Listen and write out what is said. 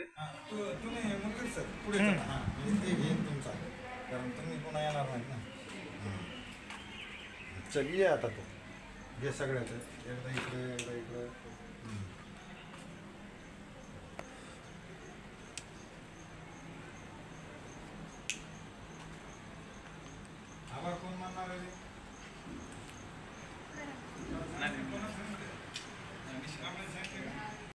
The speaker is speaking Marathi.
तू. तुम्ही मुकेश सर पुढे चला. हां इथे येईन तुमचा. कारण तुम्ही पुन्हा येणार नाही ना. चल ये आता तू. घे सगळ्याचं. एकदा इकडे एकदा इकडं.